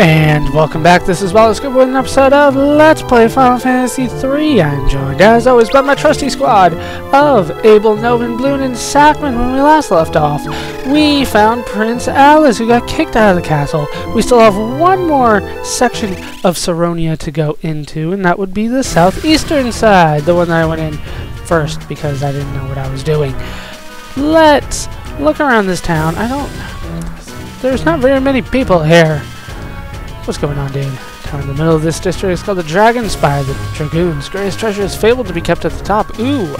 And welcome back, this is Wallace Good with an episode of Let's Play Final Fantasy III. I'm joined, as always, by my trusty squad of Abel, Novin, Bloon, and Sackman when we last left off. We found Prince Alus, who got kicked out of the castle. We still have one more section of Saronia to go into, and that would be the southeastern side, the one that I went in first because I didn't know what I was doing. Let's look around this town. I don't... There's not very many people here. What's going on, dude? Down in the middle of this district is called the Dragon Spire, the Dragoons. Greatest treasure is fabled to be kept at the top. Ooh,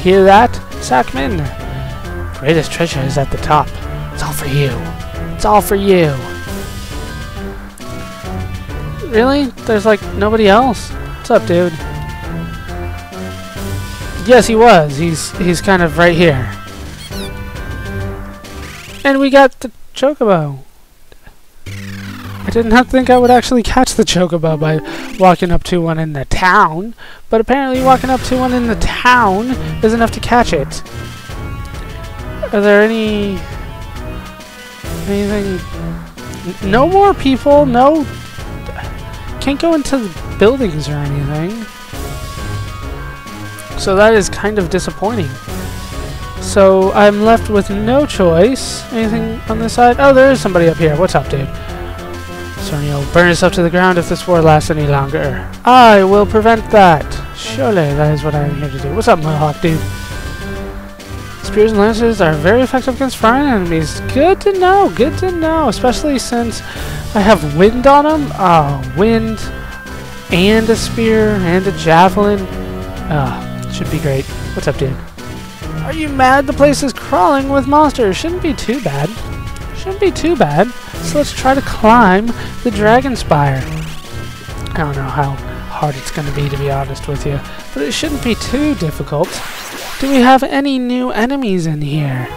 hear that, Sackman? Greatest treasure is at the top. It's all for you. It's all for you. Really? There's like nobody else? What's up, dude? Yes, he was. He's he's kind of right here. And we got the chocobo. I did not think I would actually catch the chocobo by walking up to one in the town, but apparently walking up to one in the town is enough to catch it. Are there any... anything... No more people? No... Can't go into the buildings or anything. So that is kind of disappointing. So I'm left with no choice. Anything on this side? Oh, there is somebody up here. What's up, dude? Saronia will burn up to the ground if this war lasts any longer. I will prevent that. Surely that is what I am here to do. What's up, Mohawk, dude? Spears and lances are very effective against flying enemies. Good to know, good to know. Especially since I have wind on them. Oh, wind and a spear and a javelin. Ah, oh, should be great. What's up, dude? Are you mad? The place is crawling with monsters. Shouldn't be too bad. Shouldn't be too bad. So let's try to climb the Dragon Spire. I don't know how hard it's going to be, to be honest with you. But it shouldn't be too difficult. Do we have any new enemies in here?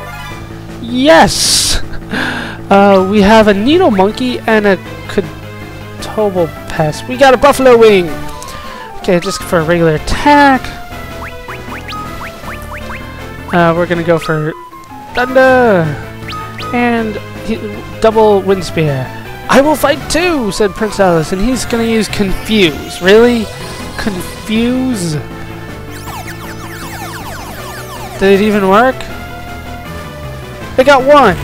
Yes! Uh, we have a Needle Monkey and a Kotobo Pest. We got a Buffalo Wing! Okay, just for a regular attack. Uh, we're going to go for Thunder! And double wind spear. I will fight too, said Prince Alus, and he's gonna use confuse. Really? Confuse? Did it even work? They got one.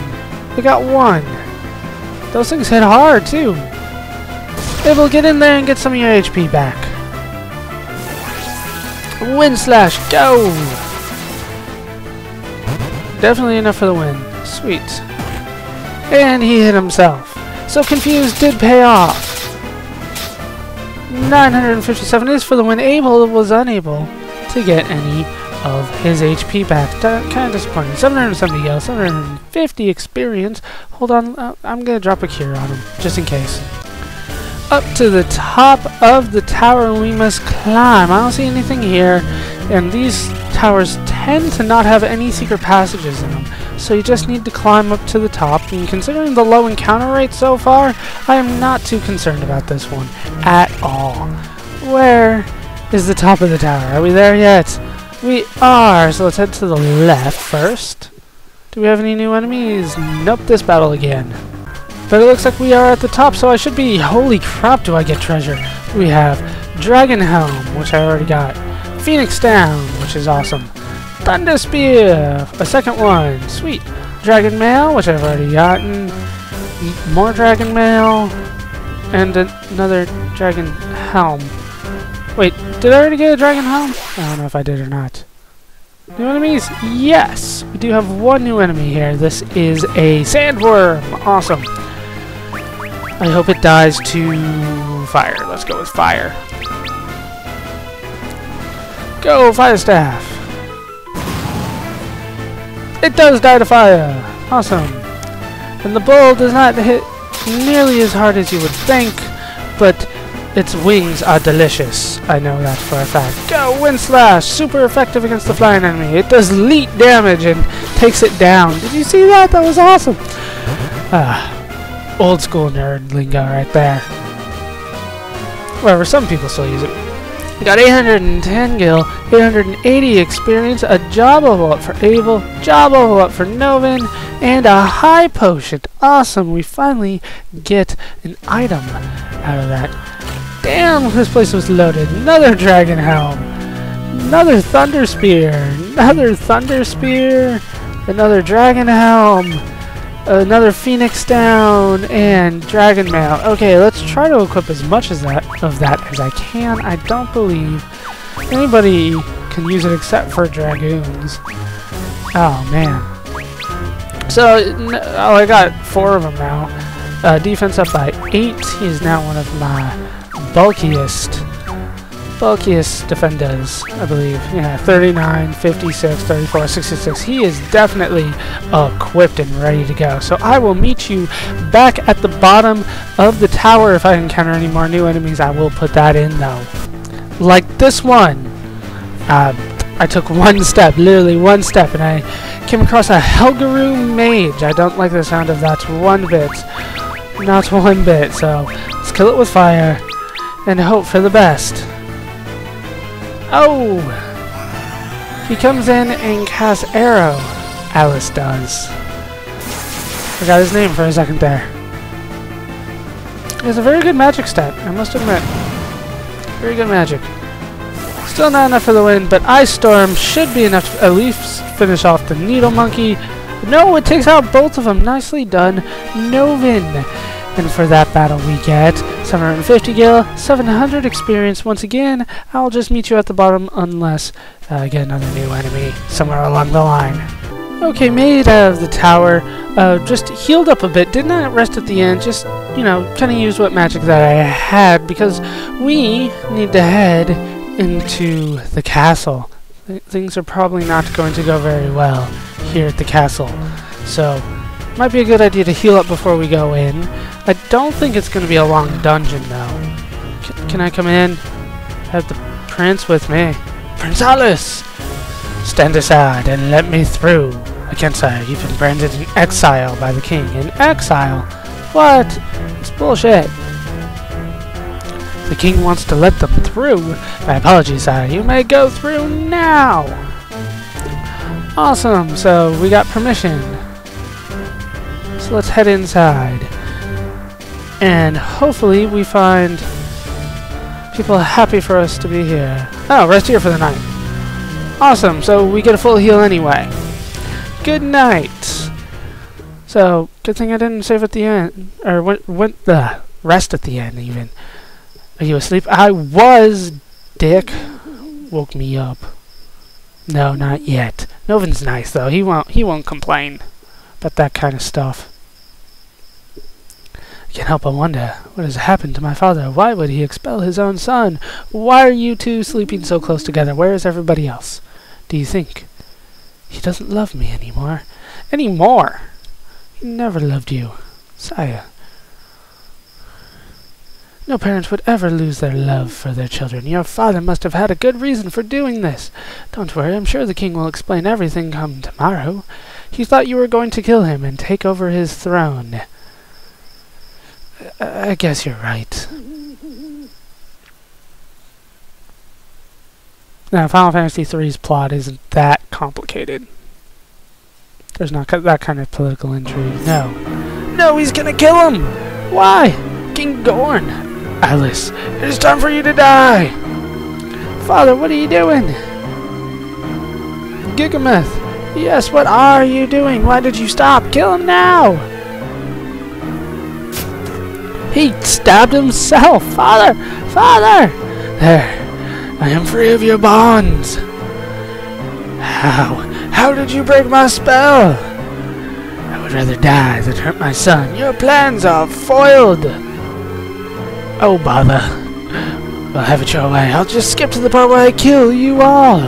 They got one. Those things hit hard too. Able to get in there and get some of your HP back. Wind slash, go! Definitely enough for the win. Sweet. And he hit himself. So Confused did pay off. 957 is for the win. Abel was unable to get any of his HP back. kind of disappointing. 770 yellow, 750 experience. Hold on, uh, I'm going to drop a cure on him, just in case. Up to the top of the tower we must climb. I don't see anything here. And these towers tend to not have any secret passages in them so you just need to climb up to the top, and considering the low encounter rate so far, I am not too concerned about this one at all. Where is the top of the tower? Are we there yet? We are, so let's head to the left first. Do we have any new enemies? Nope, this battle again. But it looks like we are at the top, so I should be... Holy crap, do I get treasure. We have Dragon Helm, which I already got. Phoenix Down, which is awesome. Thunder Spear! A second one. Sweet. Dragon Mail, which I've already gotten. More Dragon Mail. And another Dragon Helm. Wait, did I already get a Dragon Helm? I don't know if I did or not. New enemies? Yes! We do have one new enemy here. This is a Sandworm. Awesome. I hope it dies to fire. Let's go with fire. Go, Fire Staff! It does die to fire! Awesome. And the bull does not hit nearly as hard as you would think, but its wings are delicious. I know that for a fact. Go, Wind Slash! Super effective against the flying enemy. It does leet damage and takes it down. Did you see that? That was awesome. Ah, old school nerd lingo right there. However, some people still use it. We got 810 gil, 880 experience, a job level up for Abel, job level up for Novin, and a high potion. Awesome, we finally get an item out of that. Damn, this place was loaded. Another Dragon Helm. Another Thunder Spear. Another Thunder Spear. Another Dragon Helm. Another Phoenix Down. And Dragon Mail. Okay, let's try to equip as much as that of that as I can. I don't believe anybody can use it except for Dragoons. Oh, man. So, oh, I got four of them now. Uh, defense up by eight. He is now one of my bulkiest bulkiest defenders, I believe. Yeah, 39, 56, 34, 66. He is definitely equipped and ready to go. So I will meet you back at the bottom of the tower. If I encounter any more new enemies, I will put that in, though. Like this one. Uh, I took one step, literally one step, and I came across a Helgeru Mage. I don't like the sound of that one bit. Not one bit, so let's kill it with fire and hope for the best. Oh! He comes in and casts Aero. Alus does. I got his name for a second there. He has a very good magic stat, I must admit. Very good magic. Still not enough for the win, but Ice Storm should be enough to at least finish off the Needle Monkey. No, it takes out both of them. Nicely done, Novin. And for that battle we get 750 gil, 700 experience. Once again, I'll just meet you at the bottom unless uh, I get another new enemy somewhere along the line. Okay, made out of the tower. Uh, just healed up a bit. Did not rest at the end. Just, you know, kind of use what magic that I had because we need to head into the castle. Th things are probably not going to go very well here at the castle. So, might be a good idea to heal up before we go in. I don't think it's going to be a long dungeon, though. C can I come in? Have the prince with me. Prince Alus! Stand aside and let me through. I can't say you've been branded in exile by the king. In exile? What? It's bullshit. The king wants to let them through. My apologies, sire. You may go through now. Awesome. So we got permission. Let's head inside. And hopefully we find people happy for us to be here. Oh, rest here for the night. Awesome, so we get a full heal anyway. Good night. So, good thing I didn't save at the end. Or went, went the rest at the end, even. Are you asleep? I was, Dick. Woke me up. No, not yet. Novin's nice, though. He won't, he won't complain about that kind of stuff. I can't help but wonder what has happened to my father. Why would he expel his own son? Why are you two sleeping so close together? Where is everybody else? Do you think he doesn't love me anymore? Anymore? He never loved you, sire. No parents would ever lose their love for their children. Your father must have had a good reason for doing this. Don't worry, I'm sure the king will explain everything come tomorrow. He thought you were going to kill him and take over his throne. I guess you're right. Now, Final Fantasy III's plot isn't that complicated. There's not that kind of political intrigue. No. No, he's gonna kill him! Why? King Dorn! Alus, it is time for you to die! Father, what are you doing? Gigameth! Yes, what are you doing? Why did you stop? Kill him now! He stabbed himself! Father! Father! There. I am free of your bonds. How? How did you break my spell? I would rather die than hurt my son. Your plans are foiled. Oh, bother. Well, have it your way. I'll just skip to the part where I kill you all.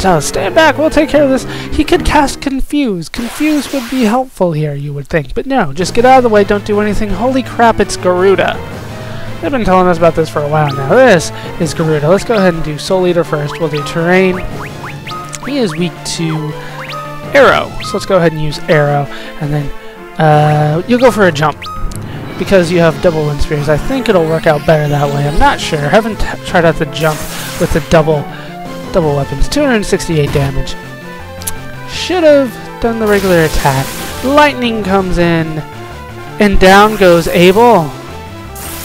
Prince stand back. We'll take care of this. He could cast Confuse. Confuse would be helpful here, you would think. But no, just get out of the way. Don't do anything. Holy crap, it's Garuda. They've been telling us about this for a while now. This is Garuda. Let's go ahead and do Soul Eater first. We'll do Terrain. He is weak to Aero. So let's go ahead and use Aero. And then uh, you'll go for a jump. Because you have double wind spears. I think it'll work out better that way. I'm not sure. I haven't tried out the jump with the double double weapons. 268 damage. Should have done the regular attack. Lightning comes in, and down goes Abel.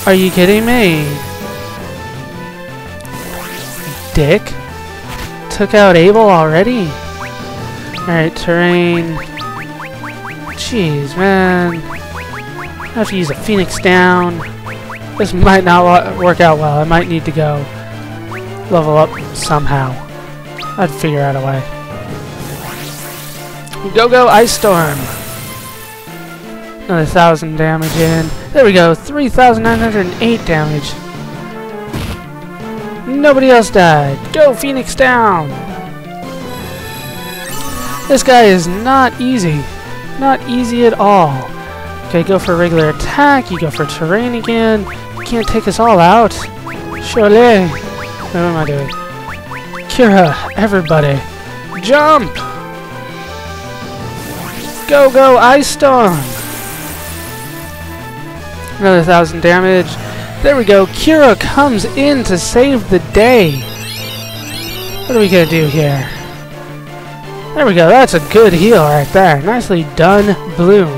Are you kidding me? Dick. Took out Abel already? Alright, terrain. Jeez, man. I have to use a Phoenix down. This might not work out well. I might need to go level up somehow. I'd figure out a way. Go go Ice Storm! Another thousand damage in. There we go, 3,908 damage. Nobody else died. Go Phoenix down! This guy is not easy. Not easy at all. Okay, go for a regular attack. You go for terrain again. Can't take us all out. Surely. What am I doing? Kira, everybody. Jump! Go, go, Ice Storm! Another thousand damage. There we go. Kira comes in to save the day. What are we gonna do here? There we go. That's a good heal right there. Nicely done, Bloom.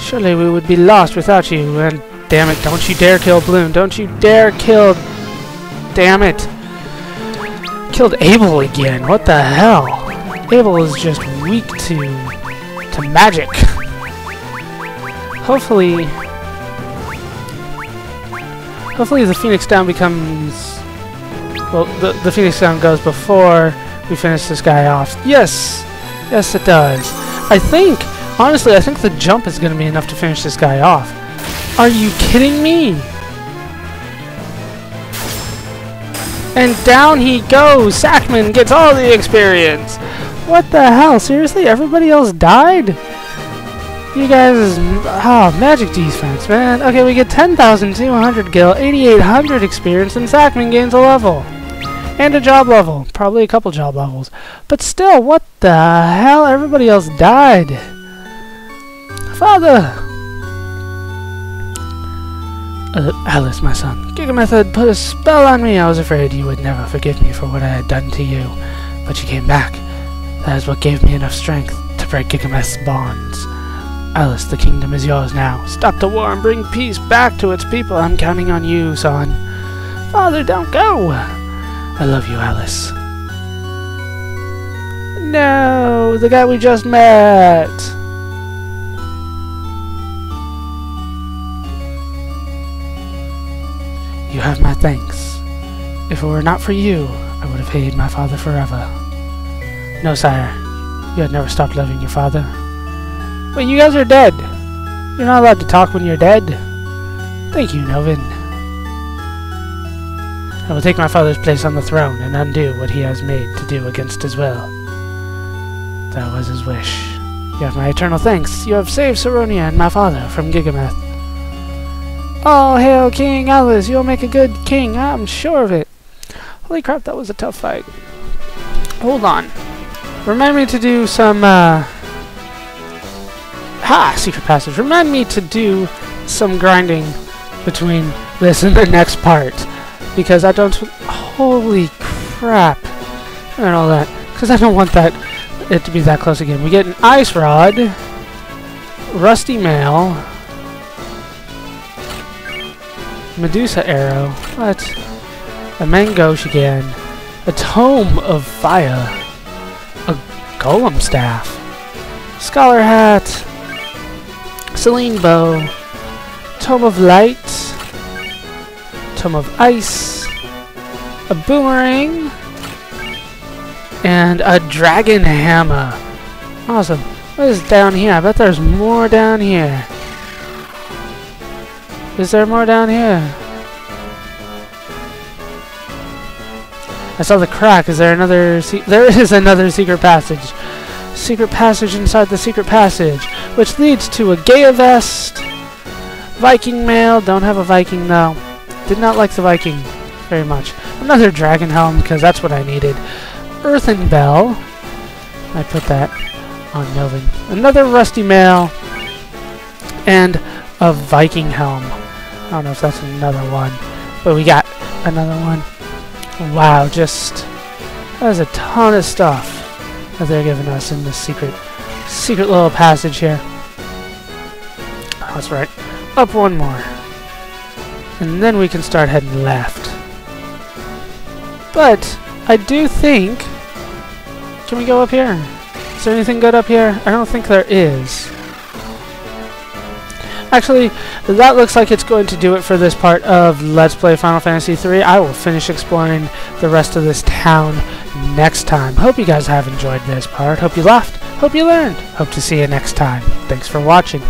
Surely we would be lost without you. And damn it, don't you dare kill Bloom, Don't you dare kill... Damn it. Killed Abel again. What the hell? Abel is just weak to... to magic. Hopefully... Hopefully the Phoenix Down becomes... Well, the, the Phoenix Down goes before we finish this guy off. Yes! Yes, it does. I think, honestly, I think the jump is going to be enough to finish this guy off. Are you kidding me? And down he goes! Sackman gets all the experience! What the hell? Seriously? Everybody else died? You guys Oh, magic defense, man. Okay, we get 10,200 gil, 8,800 experience, and Sackman gains a level. And a job level. Probably a couple job levels. But still, what the hell? Everybody else died. Father! Uh, Alus, my son. Gigameth put a spell on me. I was afraid you would never forgive me for what I had done to you. But you came back. That is what gave me enough strength to break Gigameth's bonds. Alus, the kingdom is yours now. Stop the war and bring peace back to its people. I'm counting on you, son. Father, don't go! I love you, Alus. No, the guy we just met. Thanks. If it were not for you, I would have hated my father forever. No, sire. You had never stopped loving your father. Wait, you guys are dead. You're not allowed to talk when you're dead. Thank you, Novin. I will take my father's place on the throne and undo what he has made to do against his will. That was his wish. You have my eternal thanks. You have saved Saronia and my father from Gigameth. All hail King Alus! You'll make a good king, I'm sure of it. Holy crap, that was a tough fight. Hold on. Remind me to do some, uh... Ha! Secret passage. Remind me to do some grinding between this and the next part because I don't... Holy crap! And all that. Because I don't want that it to be that close again. We get an Ice Rod, Rusty Mail, Medusa Arrow, what? A Main Gauche again, a Tome of Fire, a Golem Staff, Scholar Hat, Celine Bow, Tome of Light, Tome of Ice, a Boomerang, and a Dragon Hammer. Awesome. What is down here? I bet there's more down here. Is there more down here? I saw the crack. Is there another... there is another secret passage. Secret passage inside the secret passage, which leads to a Gaia vest, Viking mail. Don't have a Viking though. Did not like the Viking very much. Another Dragon Helm, because that's what I needed. Earthen Bell. I put that on Melvin. Another Rusty Mail. And a Viking Helm. I don't know if that's another one. But we got another one. Wow, just that is a ton of stuff that they're giving us in this secret secret little passage here. That's right. Up one more. And then we can start heading left. But I do think can we go up here? Is there anything good up here? I don't think there is. Actually, that looks like it's going to do it for this part of Let's Play Final Fantasy III. I will finish exploring the rest of this town next time. Hope you guys have enjoyed this part. Hope you laughed. Hope you learned. Hope to see you next time. Thanks for watching.